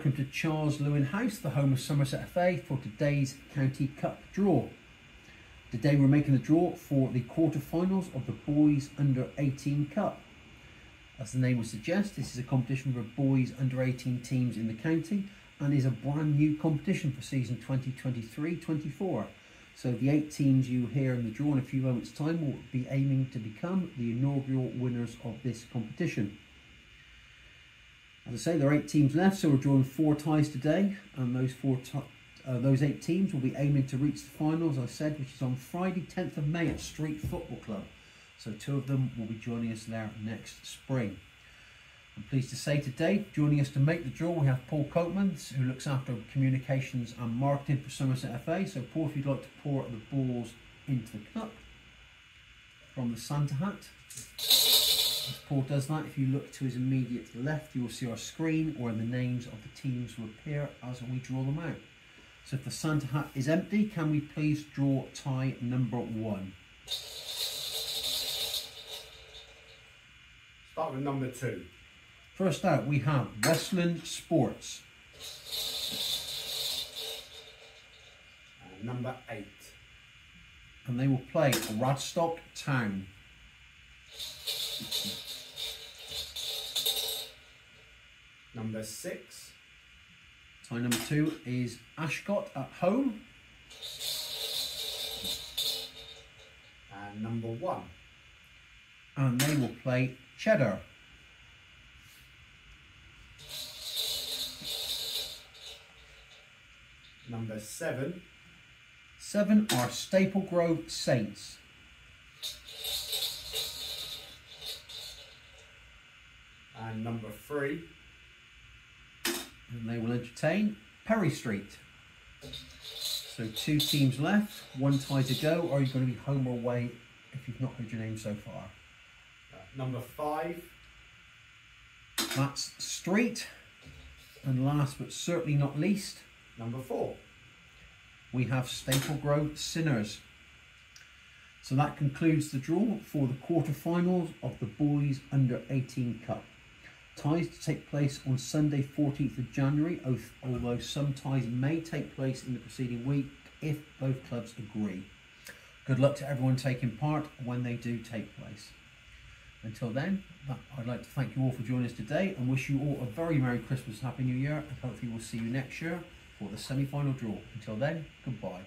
House, the home of Somerset FA, for today's County Cup draw. Today we're making the draw for the quarter-finals of the Boys Under 18 Cup. As the name would suggest, this is a competition for boys under 18 teams in the county and is a brand new competition for season 2023-24. So the eight teams you hear in the draw in a few moments time will be aiming to become the inaugural winners of this competition. As I say, there are eight teams left, so we're drawing four ties today, and those four uh, those eight teams will be aiming to reach the final, as I said, which is on Friday, 10th of May at Street Football Club. So two of them will be joining us there next spring. I'm pleased to say today, joining us to make the draw, we have Paul Copeman, who looks after communications and marketing for Somerset FA. So Paul, if you'd like to pour the balls into the cup from the Santa hat. Paul does that, if you look to his immediate left, you will see our screen where the names of the teams will appear as we draw them out. So if the Santa hat is empty, can we please draw tie number one? Start with number two. First out, we have Westland Sports. And number eight. And they will play Radstock Town. Number six. Tie number two is Ashcott at home. And number one. And they will play Cheddar. Number seven. Seven are Staplegrove Saints. And number three. And they will entertain Perry Street. So two teams left, one tie to go. Are you going to be home or away if you've not heard your name so far? Uh, number five. That's Street. And last but certainly not least, Number four. we have Staplegrove Sinners. So that concludes the draw for the quarter-finals of the Boys Under 18 Cup. Ties to take place on Sunday 14th of January, although some ties may take place in the preceding week if both clubs agree. Good luck to everyone taking part when they do take place. Until then, I'd like to thank you all for joining us today and wish you all a very Merry Christmas, Happy New Year, and hopefully we'll see you next year for the semi-final draw. Until then, goodbye.